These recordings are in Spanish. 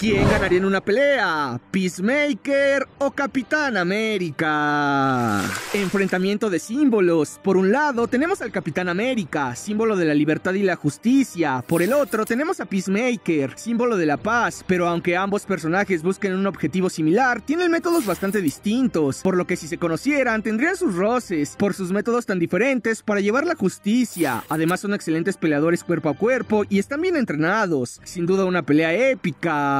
¿Quién ganaría en una pelea? ¿Peacemaker o Capitán América? Enfrentamiento de símbolos. Por un lado tenemos al Capitán América, símbolo de la libertad y la justicia. Por el otro tenemos a Peacemaker, símbolo de la paz. Pero aunque ambos personajes busquen un objetivo similar, tienen métodos bastante distintos. Por lo que si se conocieran, tendrían sus roces, por sus métodos tan diferentes para llevar la justicia. Además son excelentes peleadores cuerpo a cuerpo y están bien entrenados. Sin duda una pelea épica.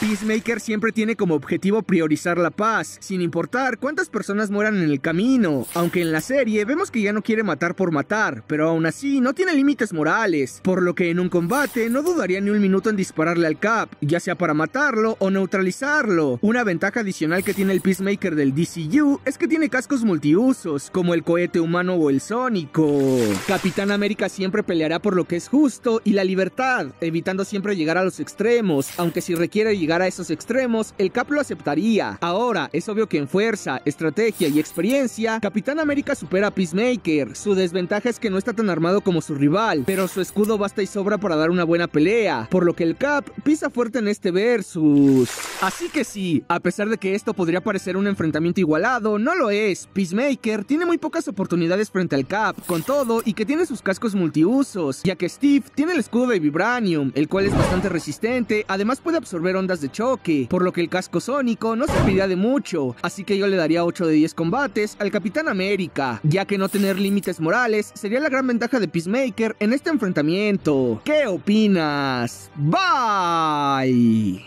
Peacemaker siempre tiene como objetivo priorizar la paz, sin importar cuántas personas mueran en el camino, aunque en la serie vemos que ya no quiere matar por matar, pero aún así no tiene límites morales, por lo que en un combate no dudaría ni un minuto en dispararle al Cap, ya sea para matarlo o neutralizarlo. Una ventaja adicional que tiene el Peacemaker del DCU es que tiene cascos multiusos, como el cohete humano o el sónico. Capitán América siempre peleará por lo que es justo y la libertad, evitando siempre llegar a los extremos, aunque si requiere llegar a esos extremos, el Cap lo aceptaría. Ahora, es obvio que en fuerza, estrategia y experiencia, Capitán América supera a Peacemaker. Su desventaja es que no está tan armado como su rival, pero su escudo basta y sobra para dar una buena pelea, por lo que el Cap pisa fuerte en este versus. Así que sí, a pesar de que esto podría parecer un enfrentamiento igualado, no lo es. Peacemaker tiene muy pocas oportunidades frente al Cap, con todo y que tiene sus cascos multiusos, ya que Steve tiene el escudo de Vibranium, el cual es bastante resistente, además puede absorber ondas de choque, por lo que el casco sónico no serviría de mucho, así que yo le daría 8 de 10 combates al Capitán América, ya que no tener límites morales sería la gran ventaja de Peacemaker en este enfrentamiento. ¿Qué opinas? Bye.